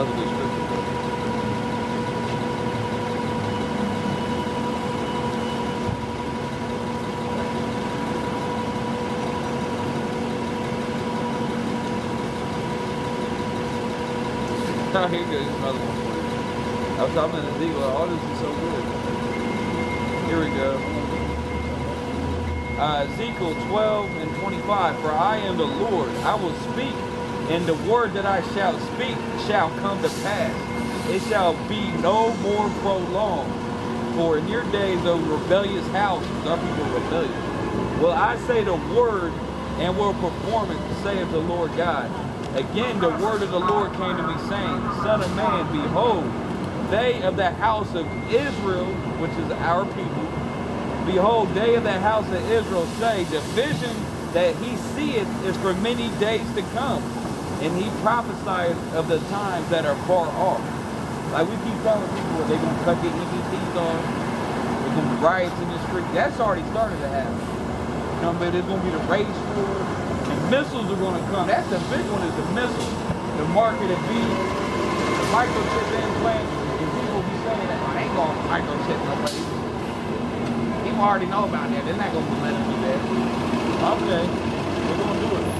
another. Oh, here goes another one for you. I was talking to Ezekiel. All this is so good. Here we go. Uh, Ezekiel 12 and 25. For I am the Lord. I will speak, and the word that I shall speak shall come to pass. It shall be no more prolonged. For in your days, O rebellious house, our people rebellious. Will I say the word and will perform it, saith the Lord God. Again, the word of the Lord came to me, saying, Son of man, behold, they of the house of Israel, which is our people, behold, they of the house of Israel say, the vision that he seeth is for many days to come. And he prophesied of the times that are far off. Like we keep telling people, they're to cut their EBTs off. There's to be riots in the street. That's already started to happen. You know, but there's going to be the race war. The missiles are going to come. That's the big one is the missiles. The market of beef, the microchip implants, And people be saying that, oh, I ain't going to microchip nobody. People already know about that. They're not to let them do that. Okay. We're to do it.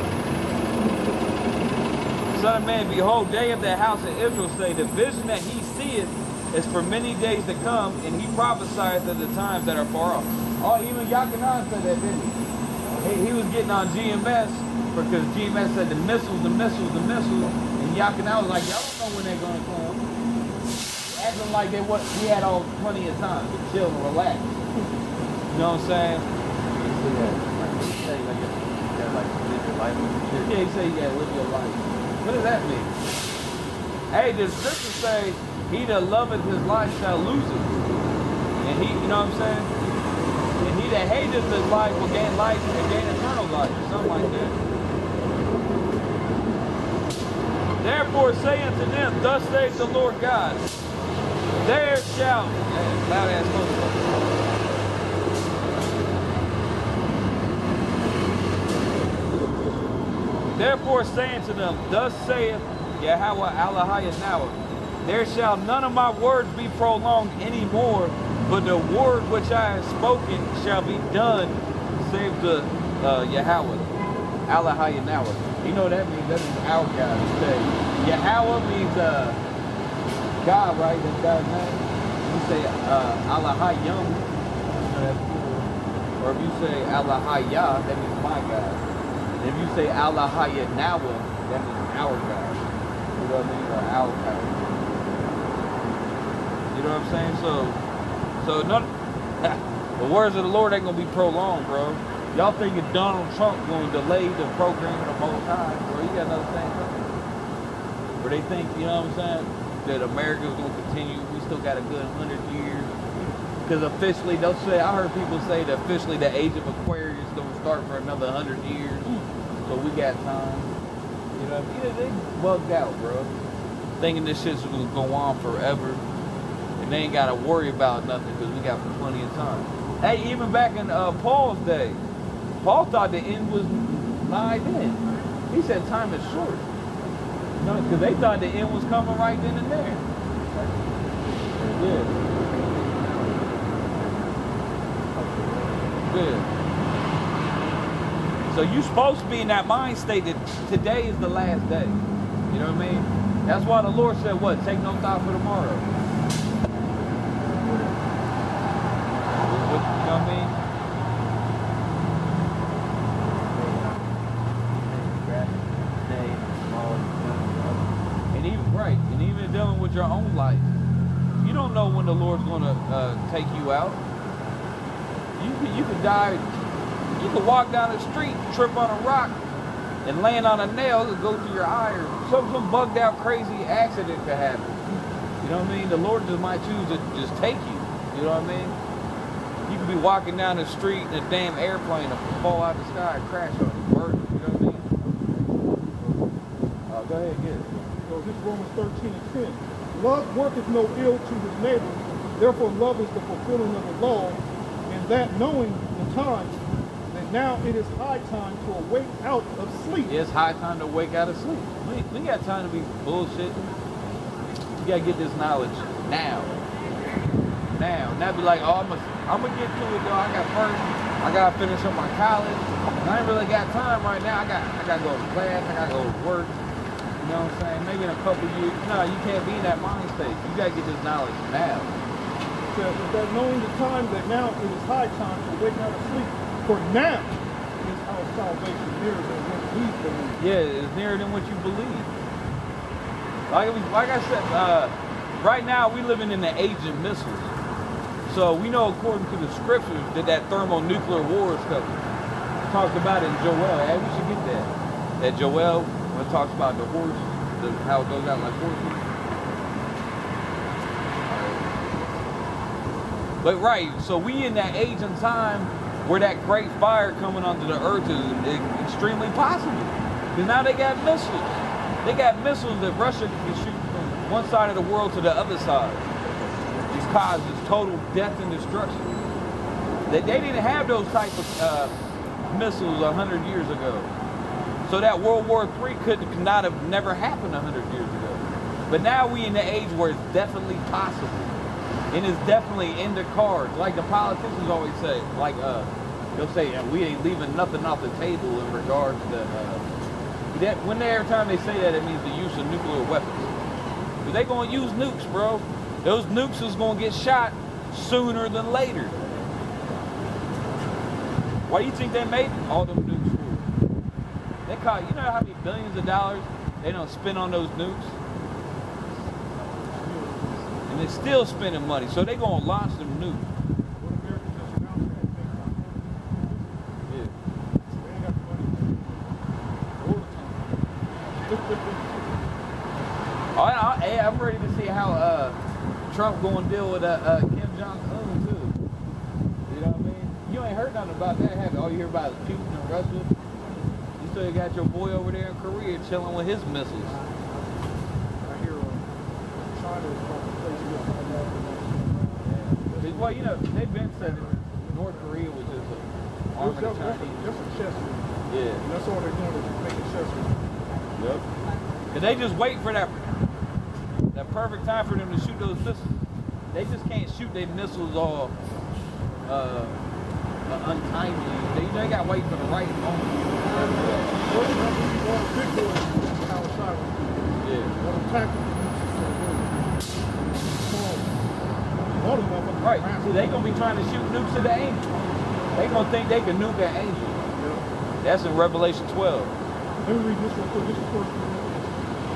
Son of man, behold, they of the house of Israel say, the vision that he seeth is for many days to come, and he prophesieth of the times that are far off. Oh, even Yakinan said that, didn't he? he? He was getting on GMS because GMS said the missiles, the missiles, the missiles, and Yakinan was like, y'all don't know when they're going to come. Acting like they what he had all plenty of time to chill and relax. You know what I'm saying? Yeah, he said you gotta live your life. What does that mean? Hey, the scripture say, he that loveth his life shall lose it. And he, you know what I'm saying? And he that hateth his life will gain life and gain eternal life, or something like that. Therefore say unto them, Thus saith the Lord God, there shall, Therefore saying to them, Thus saith Yahweh Allahayah There shall none of my words be prolonged any more, but the word which I have spoken shall be done, save the uh, Yahweh. Allahayah You know what that means? That means our God. Yahweh means uh, God, right? That's God's name. You say uh, Allahayim, or if you say Allahayah, that means my God. If you say Allah Allahayah Nawa, that means our God. You know what I mean? Or our God. You know what I'm saying? So, so none, the words of the Lord ain't gonna be prolonged, bro. Y'all thinking Donald Trump gonna delay the program of the most high, bro? You got another thing coming. Where they think, you know what I'm saying, that America's gonna continue. We still got a good hundred years. Because officially, they'll say, I heard people say that officially the age of Aquarius gonna start for another hundred years. So we got time. You know, yeah, they bugged out, bro. Thinking this shit's gonna go on forever. And they ain't gotta worry about nothing because we got plenty of time. Hey, even back in uh, Paul's day, Paul thought the end was nigh then. He said time is short. You know, because they thought the end was coming right then and there. Yeah. Good. So you're supposed to be in that mind state that today is the last day. You know what I mean? That's why the Lord said, what? Take no thought for tomorrow. You know what I mean? And even, right, and even dealing with your own life. You don't know when the Lord's going to uh, take you out. You could, you could die you could walk down the street, trip on a rock, and land on a nail and go through your eye, or some, some bugged out crazy accident could happen. You know what I mean? The Lord just might choose to just take you. You know what I mean? You could be walking down the street and a damn airplane will fall out of the sky and crash on you. Word, you know what I mean? Uh, go ahead, get it. So this is Romans 13 and 10. Love worketh no ill to his neighbor. Therefore love is the fulfilling of the law. And that knowing the time, now it is high time to awake out of sleep. It's high time to wake out of sleep. We, we got time to be bullshitting. You gotta get this knowledge now. Now. Not be like, oh, I'm gonna, I'm gonna get to it though. I got first, I gotta finish up my college. I ain't really got time right now. I got, I gotta go to class. I gotta go to work. You know what I'm saying? Maybe in a couple years. No, you can't be in that mind state. You gotta get this knowledge now. Says, that knowing the time that now it is high time to wake out of sleep, for now is our salvation nearer than when we believe. Yeah, it's nearer than what you believe. Like, we, like I said, uh, right now we're living in the age of missiles. So we know according to the scriptures that that thermonuclear war is coming. Talked about it in Joel. Hey, we should get that. That Joel, when it talks about the horse, the, how it goes out like horses. But right, so we in that age and time where that great fire coming onto the earth is extremely possible. Because now they got missiles. They got missiles that Russia can shoot from one side of the world to the other side. These causes total death and destruction. They, they didn't have those type of uh, missiles a hundred years ago. So that World War III could, not have never happened a hundred years ago. But now we in the age where it's definitely possible. And it's definitely in the cards. Like the politicians always say, like uh, they'll say, "Yeah, we ain't leaving nothing off the table in regards to uh, that. When they, every time they say that, it means the use of nuclear weapons. But they gonna use nukes, bro. Those nukes is gonna get shot sooner than later. Why do you think they made all them nukes for? They caught, you know how many billions of dollars they don't spend on those nukes? And they're still spending money, so they gonna launch them nukes. What America just announced that they got Yeah. They ain't got the money or the time. Oh, I, I, hey, I'm ready to see how uh, Trump going to deal with uh, uh, Kim Jong Un too. You know what I mean? You ain't heard nothing about that, have you? All you hear about is Putin and Russia. You still got your boy over there in Korea chilling with his missiles. I hear uh, China is about to place this. But, Well, you know, they've been saying that North Korea was just a arm of the That's, that's, Chinese. that's a chess move. Yeah. And that's all they're doing is making chess moves. Yep. Cause they just wait for that that perfect time for them to shoot those missiles. They just can't shoot their missiles all uh, uh, untimely. They, they got to wait for the right moment. Well, you know, we want big boys in Power Silence. Yeah. What them tactical uses for the Small. All them motherfuckers Right. See, they gonna be trying to shoot nukes at the angel. They gonna think they can nuke an angel. Yeah. That's in Revelation 12. Let me read this real quick. This is First Corinthians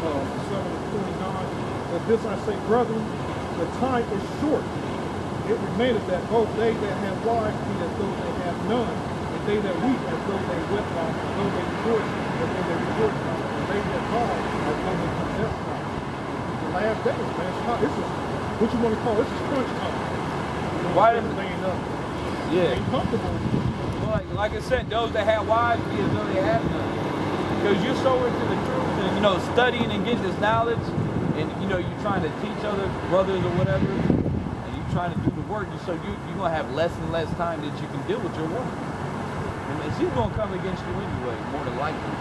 uh, 7 and 29. But this I say, brethren, the time is short. It remaineth that both they that have wives be as though they have none, and they that weep as though they wept not, as though they rejoice as though they rejoice not, and they that cry as though they confess not. The last days, man. This is what you want to call. This is crunch time. You know, Why didn't- laying up? Yeah. Ain't comfortable. Well, like, like I said, those that have wives be as though they have none. Because you're so into the truth and, you know, studying and getting this knowledge, and, you know, you're trying to teach other brothers or whatever, and you're trying to do the work, so you, you're going to have less and less time that you can deal with your woman. And she's going to come against you anyway, more than likely.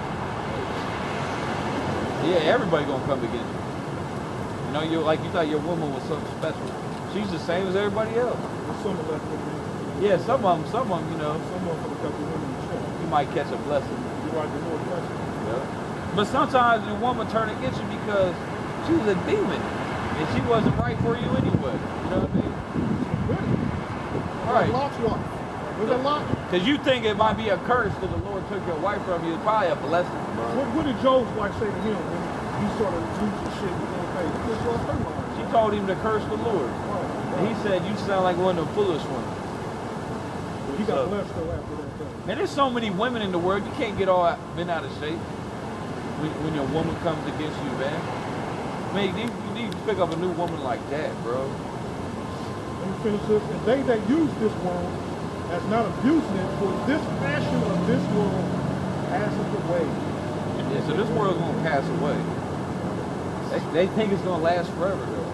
Yeah, everybody going to come against you. You know, you like you thought your woman was something special. She's the same as everybody else. Some of. Yeah, some of them, some of them, you know, Some motherfuckers got the women you might catch a blessing. You ride the Lord blessing. But sometimes the woman turn against you because she was a demon and she wasn't right for you anyway. You know what I mean? Good. All right. Lot's wife. Was that Lot? Because you think it might be a curse that the Lord took your wife from you. It's probably a blessing. What, what did Job's wife say to him when he started losing shit with his face? He just lost her mind. She told him to curse the Lord. Right. And he said, you sound like one of the foolish ones. He got So- blessed though after that thing. Man, there's so many women in the world. You can't get all bent out of shape when, when your woman comes against you, man. Man, you need, you need to pick up a new woman like that, bro. Let me finish this. And they that use this world as not abusing it, for this fashion of this world passeth away. Yeah, so this world's gonna pass away. They, they think it's gonna last forever though.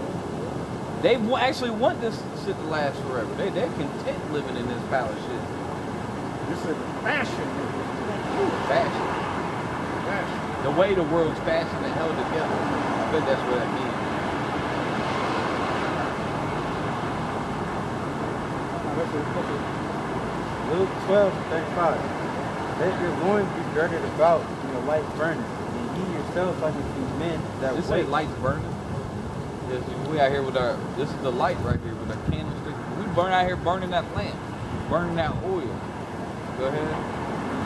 They actually want this shit to last forever. They they're content living in this palace shit. This is fashion. Fashion. Fashion. The way the world's fashioned and held together. I bet that's what it means. Luke 12, 35. they're going to be girded about in the light burning, and ye yourselves like these men that this wait. This lights burning. This, we out here with our, this is the light right here with our candlestick. We burn out here burning that lamp, burning that oil. Go ahead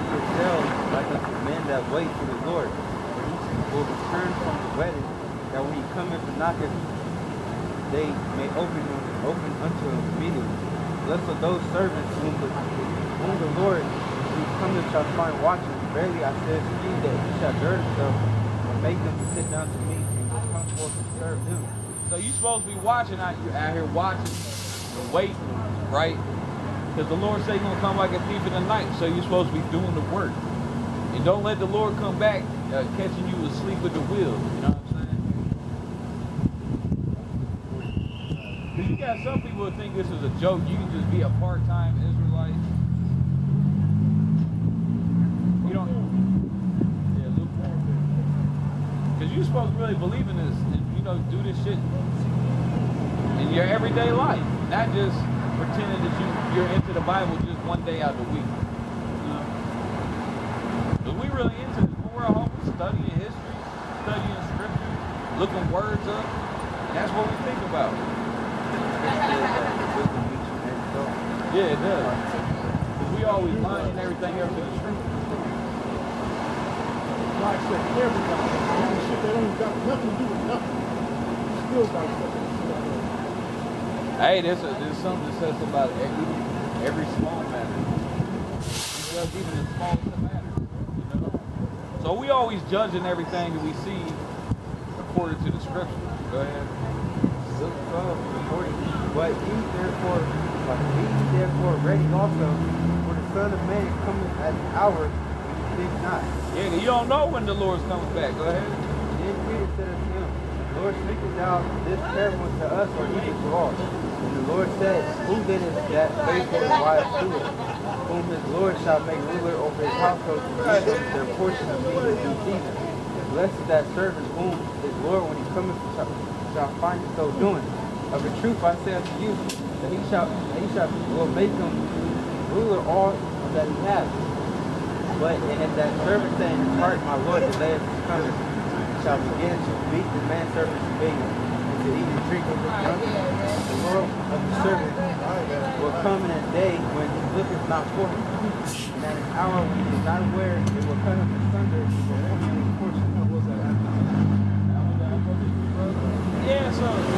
yourselves like unto men that wait for the Lord, for he will return from the wedding that when he cometh to knocketh, they may open open unto him immediately. Blessed are those servants whom the, whom the Lord who cometh shall find watching. Verily I say to you that he shall gird himself and make them to sit down to meat and will come forth and serve them. So you supposed to be watching out. You out here watching, and waiting, right? Because the Lord say He's gonna come like a thief in the night. So you're supposed to be doing the work, and don't let the Lord come back uh, catching you asleep with the wheel. You know got some people would think this is a joke. You can just be a part-time Israelite. You don't. Yeah, lukewarm. Because you're supposed to really believe in this and, you know, do this shit in your everyday life. Not just pretending that you, you're into the Bible just one day out of the week. Know? But we really into this. When we're at home, we're studying history, studying scripture, looking words up. That's what we think about. Yeah, it does. Because we always lining everything up to the truth. Like I said, everybody, even shit that ain't got nothing to do with nothing, still got stuff in the shit out there. Hey, there's, a, there's something that says about every, every small matter. Because even the smallest of matters. You know? So we always judging everything that we see according to the scripture. Go ahead. Luke 12, 40. But ye therefore, but be therefore ready also, for the Son of Man cometh at an hour when you think not. Yeah, you don't know when the Lord's coming back. Go ahead. Then Peter said unto him, Lord, speakest thou this parable to us, or even to all? And the Lord said, Who then is that faithful and wise steward, whom his Lord shall make ruler over his household to give them their portion of meat in due season? Blessed is that servant whom his Lord, when he cometh, shall, shall find it so doing. Of a truth I say unto you, that he shall, that he shall will make him ruler all that he has. But and that servant saying in his heart, My Lord, the day is coming, shall begin to beat the manservant to beg him, and to eat and drink with his drunk. The world of the servant will come in a day when he looketh not for him, and at an hour when he is not aware, it will cut him asunder, and will form him a portion. How was that? Yeah, so if you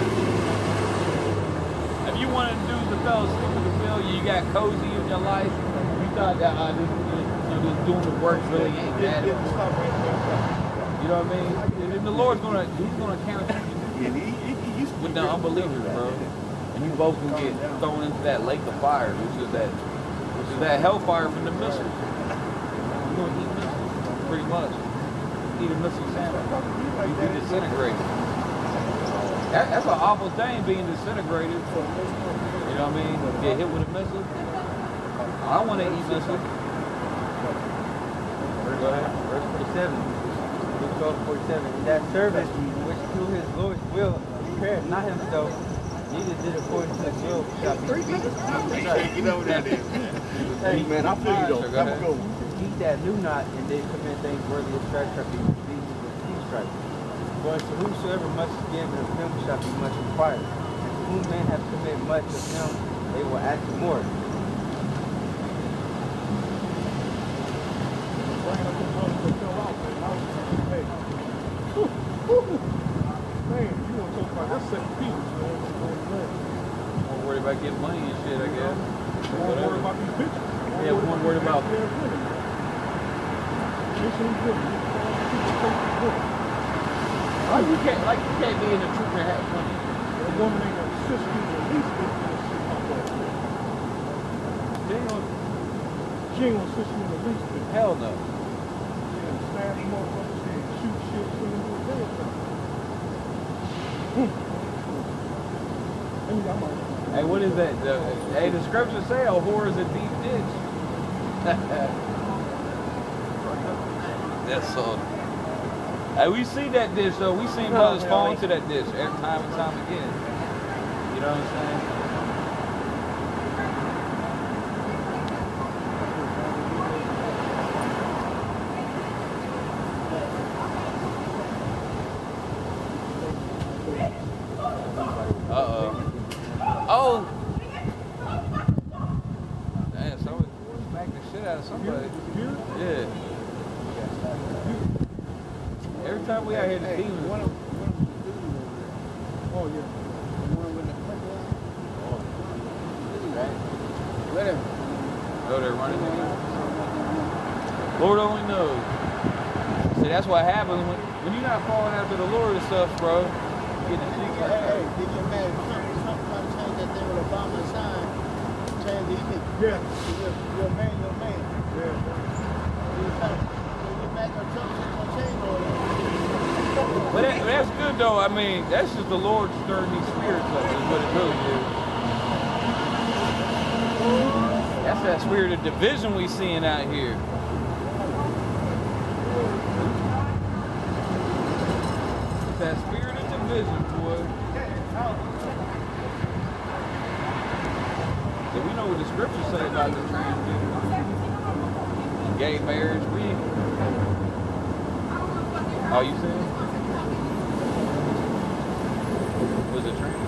want to do the fellowship with the bill, you got cozy in your life. You thought that uh, this, this, you know, this doing the work really ain't bad. Get- get- stop right there. You know what I mean? And then the Lord's gonna He's gonna count you with the unbelievers, bro. And you both gonna get thrown into that lake of fire, which is that which is that hellfire from the missiles. You're gonna eat missiles, pretty much. Eat a missile sandwich. You be disintegrated. That, that's an awful thing being disintegrated. You know what I mean? Get hit with a missile. I want to eat missile. Go ahead. Verse 47. Luke 12, 47. And that servant which through his Lord's will prepared not himself, neither did according to his will, shall be beaten. You know what that is, man. Hey, man, I feel you though. Sure, go Have a ahead. go. He that knew not and did commit things worthy of stripes shall be beaten with few stripes. For unto whosoever much is given of him shall be much required. And to whom men have committed much of him, they will ask more. The money to fill out, man. I was- Hey. Whew, whew. Man, you want to talk about that's second Peter, man. More worried about getting money and shit, I guess. Don't worry about these bitches. Yeah, we won't worry about- They're women. Mission women. People take the women. Like you can't, like you can't be in the truth and have money. The woman ain't gonna assist you at least get this shit out there. They ain't gonna- She ain't gonna assist you in the least bit. Hell no. Yeah, smash motherfuckers and shoot shit, put them to a dead thing. Hmm. Maybe I might. Hey, what is that? The, hey, the scriptures say a whore is a deep ditch. That's so. Hey, we see that dish though. We seen brothers fall into that dish every time and time again. You know what I'm saying? smacked the shit out of somebody. Here? Yeah. Every time we out here, the Hey, demons. one of one of the dudes over there. Oh, yeah. The one with the purple eye. Right? Let him. Go there running in. Lord only knows. See, that's what happens when, when you're not falling after the Lord and stuff, bro. You get the Hey, shit hey, like hey, that. did you man Trump, Trump trying to change that thing with Obama sign? Change the image. Yeah. You're, a man, you're a man. Yeah. But that, that's good though. I mean, that's just the Lord stirring these spirits up. Is what it really is. That's that spirit of division we seeing out here. That spirit of division, boy. So we know what the scriptures say about the gay marriage. We. Oh, you saying? Was it trans?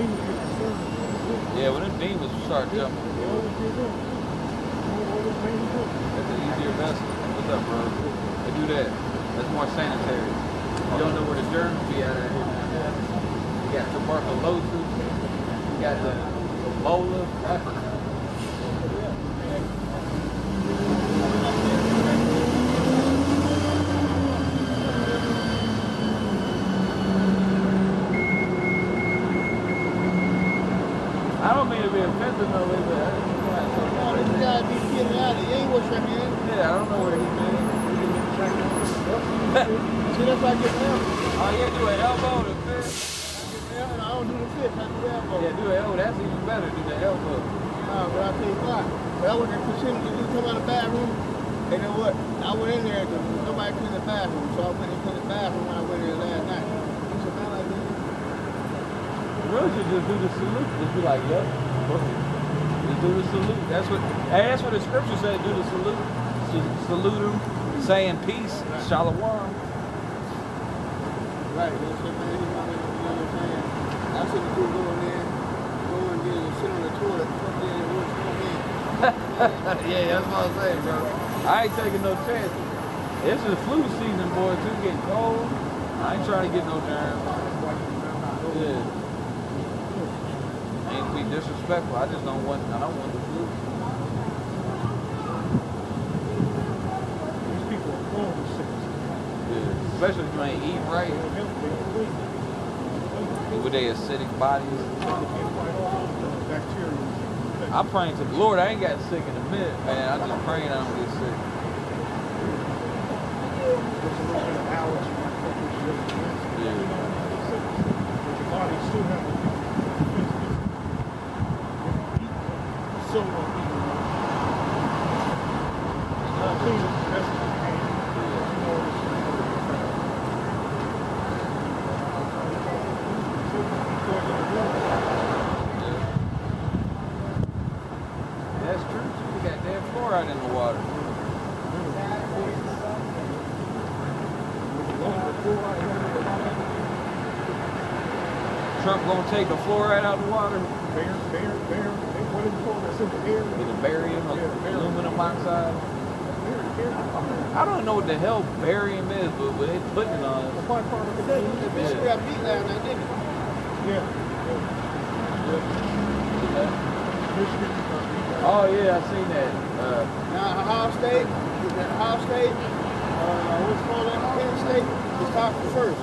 Demons get concerned. Yeah, when them demons start Yeah. jumping, They always do that. They always make it do. that's an easier vessel. What's up, bro? They do that. That's more sanitary. You don't know where the germs be at out here now. You got tuberculosis. You got the Ebola. I don't mean to be offensive no way, but I just find Oh, something this like guy be getting out of You ain't wash your hands. Yeah, I don't know where he's been. See, that's why I get down. Oh, yeah, do an elbow to fist. Yeah, and I don't do the fist, I do the elbow. Yeah, do an elbow. That's even better. Do the elbow. Nah, but I tell you what, when I went in Kissimmee, you come out of the bathroom, and then what? I went in there, because nobody cleaned the bathroom, so I went and cleaned the bathroom when I went in there last night. Said, man, like this. You really should just do the salute. Just be like, yep. Just do the salute. That's what. Hey, that's what the scripture said. Do the salute. Salute him, saying peace, shalom. Right, you know what I'm saying? You know what I'm saying? I see the dude go in there, go and get and sit on the toilet, come in and hands. yeah, that's what I'm saying, bro. I ain't taking no chances. This is flu season, boy. It's getting cold. I ain't trying to get no germs. Yeah. Ain't be disrespectful. I just don't want. I don't want the flu. These people are born sickness. Yeah. Especially if you ain't eating right They're healthy. They're weak. with their acidic bodies. They can't fight off the bacteria. I'm praying to the Lord. I ain't got sick in a minute, man. I'm just praying I don't get sick. There's a little bit of allergy. Yeah. But your body still has a defense system. So uh, I'll tell you the best you can. You know, That's true. too. We got damn fluoride in the water. Trump gonna take the fluoride out of the water. Bear, bear, bear, what is it called? That's in the air. With the barium, Yeah, aluminum oxide. Bear, bear. I don't know what the hell barium is, but but they putting it on A us. byproduct of The the bishop got beat last night, didn't he? Yeah. Michigan, uh, Oh yeah, I seen that. Uh, Now, Ohio State, Ohio State, uh, what's called that, Penn State, is talking first.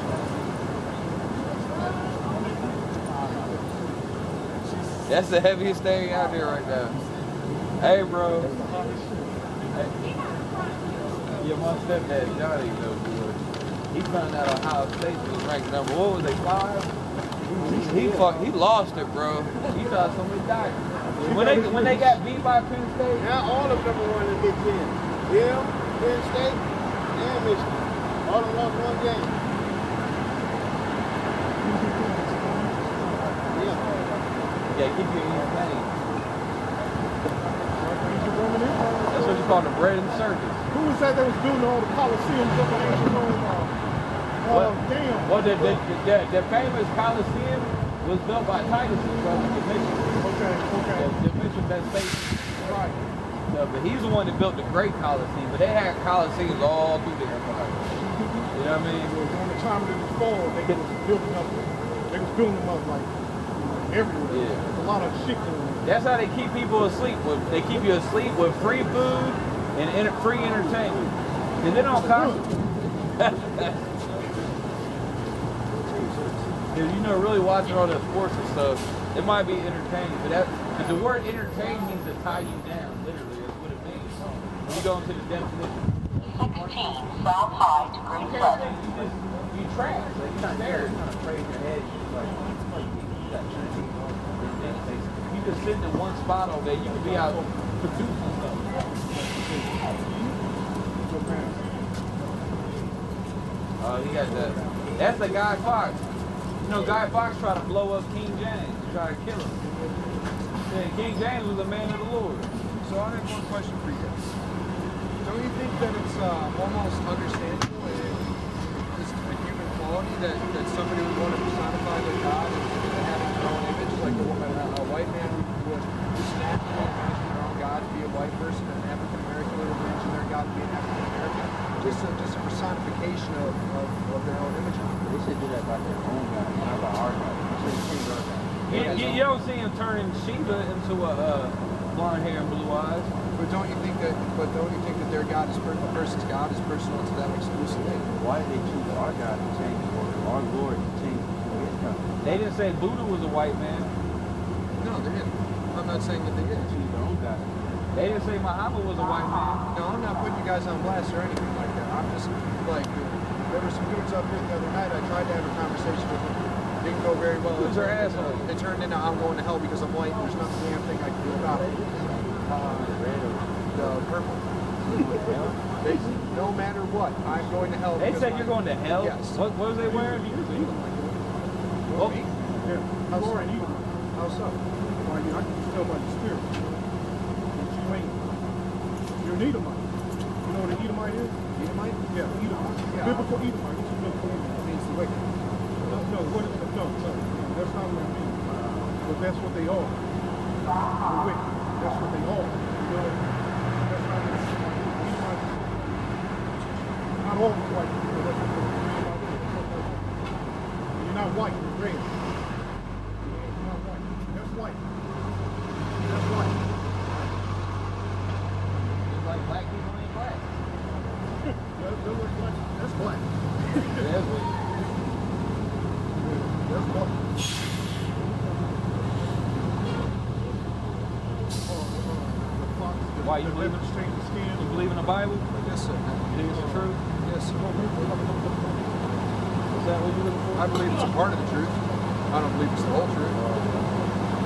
That's the heaviest thing out there right now. Hey, bro. Hey. Yeah, my stepdad Johnny, though, boy. He found out Ohio State was ranked number. What was they five? He he, fuck, he lost it, bro. He thought somebody died. When they when they got beat by Penn State, Now all of them number one in the Big Ten. Yale, Penn State, and Michigan. All of them lost one game. Yeah. Keep you entertained. Ancient Roman Empire. That's what you call the bread and circus. Who was that that was building all the Colosseums up in ancient Rome? Uh, uh, damn. Well, the, the, the, the famous Colosseum was built by Titus's brother, Domitian. Okay, okay. Yeah, Domitian Vespasian. Right. So, but he's the one that built the great Colosseum. But they had Colosseums all through the empire. You know what I mean? Well, during the time of the fall, they was building up. They was building them up like everywhere. Yeah. There's a lot of shit going on. That's how they keep people asleep. With they keep you asleep with free food and enter, free entertainment. And they don't cost. Dude, you know, really watching all the sports and stuff, it might be entertaining, but that but the word entertain means to tie you down. Literally, that's what it means. When you go into the definition. 16 South High to Great You Pleasant. just you trash. Like you're not there. You're not afraid in your head. You're just like, you got Trinity. You just sitting in one spot all day. You could be out producing stuff. Oh, he got that. That's the Guy Fawkes. You know, Guy Fawkes tried to blow up King James. Tried to kill him. King James was a man of the Lord. So I have one question for you guys. Don't you think that it's uh, almost understandable and just a human quality that, that somebody would want to personify their God and, and having their own image, like a, a, a white man would snap and imagine their own God to be a white person and an African American would imagine their God to be an African American? Just a, just a personification of, of, of their own image. They should do that by their own God, not by our God. They should change our God. You, you, you don't see him turning Sheba into a uh, blonde hair and blue eyes. But don't you think that? But don't you think that their God is per- the person's God is personal to them exclusively? Why did they choose our God to change or our Lord to change his God? They didn't say Buddha was a white man. No, they didn't. I'm not saying that they did. Choose their own God. They didn't say Muhammad was a white man. No, I'm not putting you guys on blast or anything like that. I'm just like, there were some dudes up here the other night. I tried to have a conversation with them. Didn't go very well. Who's It your into- asshole? It turned into I'm going to hell because I'm white. and There's nothing damn thing I can do about it. Uh, the purple. They, no matter what, I'm going to hell. They said you're going to hell. Yes. What, what was they wearing? Oh, yeah. You so? are an Edomite. How so? I can tell by the spirit. That you ain't. You're an Edomite. You know what an Edomite is? Edomite? Yeah, Edomite. Yeah. Biblical Edomite. What's a biblical Edomite? means the wicked. No, no, what is it? No, no, that's not what it means. But that's what they are. The wicked. That's what they are. You know, that's not what it's like. Edomite Not all white people, that's what Edomite is. You're not white, you're red. You're not white. That's white. That's white. Just like black people ain't black. That, that looks like, that's black. That's what. That's black. Why, you believe in- change the skin? You believe in the Bible? Yes, sir. It's the truth? Yes, sir. Is that what you're looking for? I believe it's a part of the truth. I don't believe it's the whole truth.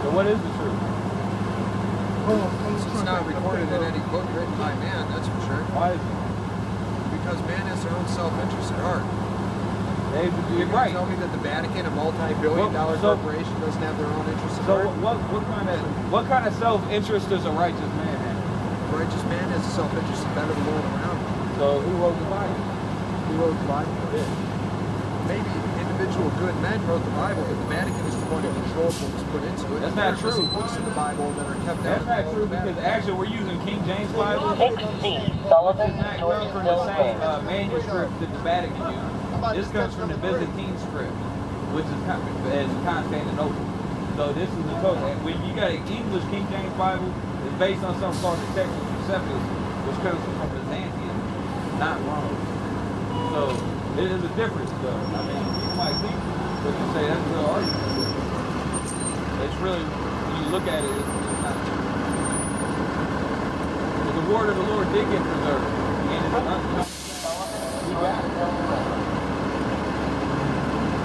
So what is the truth? It's not recorded in any book written by man, that's for sure. Why is it? Because man has their own self-interest at heart. They, You're you're right. tell me that the Vatican, a multi-billion dollar Well, so- corporation, doesn't have their own interests at So heart? what, what kind of what kind of self-interest does a righteous man have? A righteous man has a self-interest to better the world around him. So who wrote the Bible? Who wrote the Bible? Maybe individual good men wrote the Bible, but the Vatican is the one who controls what was put into it. That's not are some true. books in the Bible that are kept That's out not true because actually we're using King James Bible. 60 Sullivan It's not Street, comes from the same uh, manuscript that the Vatican used. This comes from the Byzantine script, which is Con- is Constantinople. So this is the total. And when you got an English King James Bible, it's based on something called the Textus Receptus, which comes from Byzantium, not Rome. So it is a difference, though. I mean, you might think, but you say that's a real argument. It's really, when you look at it, it's, not true. But the word of the Lord did get preserved. And it's un- we got it.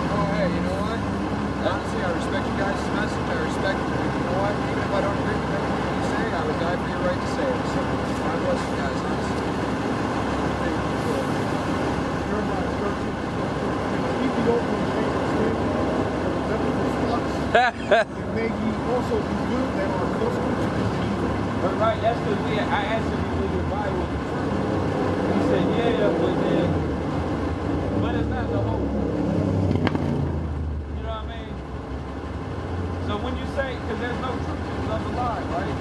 Oh, hey, you know what? Honestly, I respect you guys' message. I respect, you know what? Even if I don't agree with everything you say, I would die for your right to say it. So, God bless you guys, honestly. Jeremiah 13. Ethiopian change the skin of the leopard flux, may also do good that are accustomed to evil. But right, that's because we. I asked him he the Bible. He said, yeah, but then, but it's not the whole. You know what I mean? So when you say, because there's no truth, there's nothing lie, right?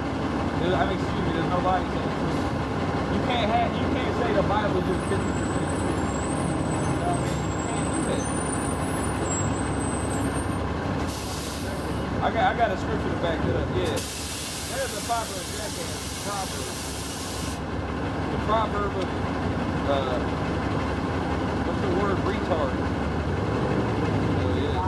I mean, excuse me, there's no lie. You can't have, you can't say the Bible just 50% true. You know what I mean? You can't do that. I got, I got a scripture to back that up. Yeah, there's a proper example in Proverbs. The proverb of, uh, what's the word? Retard. Oh, yeah.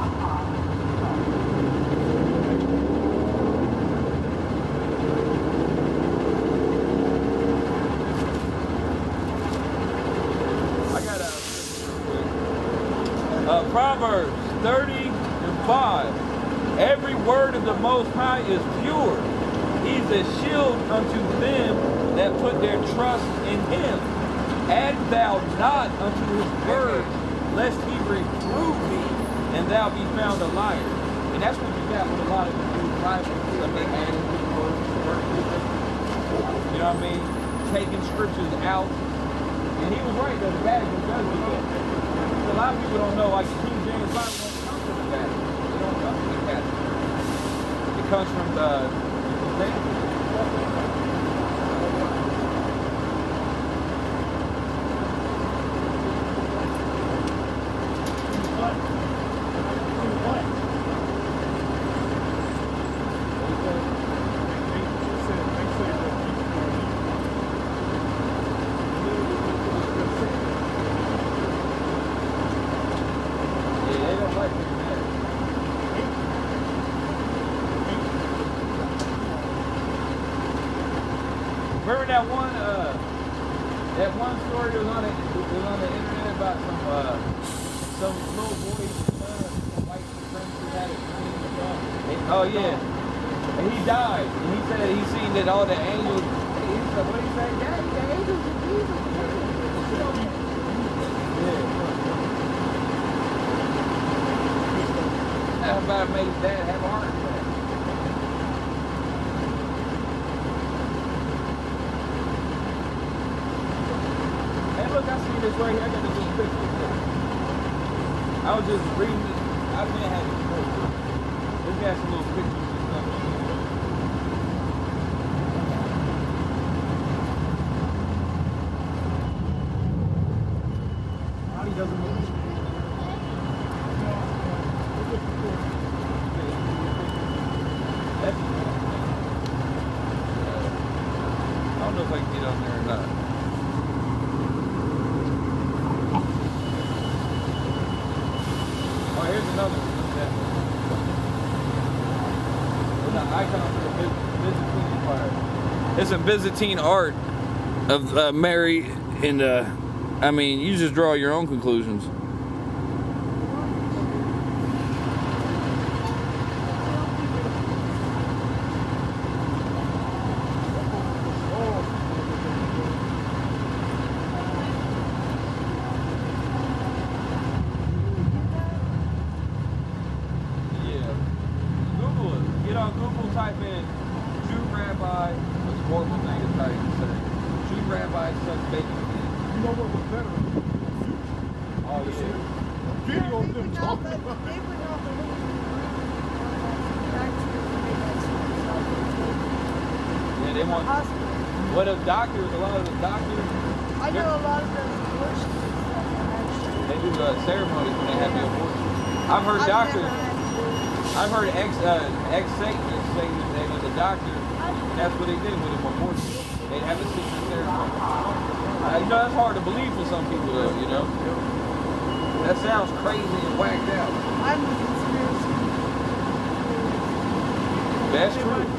I got a uh, Proverbs 30 and 5. Every word of the Most High is pure. He's a shield unto them that put their trust in him. Add thou not unto his words, lest he reprove thee, and thou be found a liar. And that's what you got with a lot of these new Bibles. I mean, adding to the words, words to them. You know what I mean? Taking scriptures out. And he was right that the Vatican does do that. A lot of people don't know, like the King James Bible don't come from the Vatican. It don't come from the Catholic. It comes from the, the But, in what? They, they said, they said that people are Yeah, they don't like it. Remember that one, uh, that one story that was on the, was on the internet about some, uh, some little boy's son, some white supremacist had a dream. And- oh yeah, and he died. And he said he seen that all the angels. He said, what did he say? Daddy, the angels are Jesus. Yeah. That about made his dad have a heart attack. Hey, look, I see this right here. I got this little picture. of this. I was just reading. I've been having book. This some little pictures and stuff. on it. Body doesn't move. That's, I don't know if I can get on there or not. Oh, here's another one. Look at that. With the icon for the Byzantine art of uh, Mary, and uh, I mean, you just draw your own conclusions. Yeah. Google it. Get on Google, type in Jew rabbi. It's a horrible thing to try to say. Jew rabbi such bacon. You know what was better? Oh yeah. Video of them talking about Yeah, they. What if doctors? A lot of the doctors I know a lot of them worship they do uh, ceremonies when they have the abortion. I've heard doctors. I've heard ex uh, ex Satanists say that they was a doctor. And that's what they did with an abortion. They'd have a secret ceremony. Uh, you know that's hard to believe for some people though. You know. That sounds crazy and whacked out. I'm a conspiracy. That's true.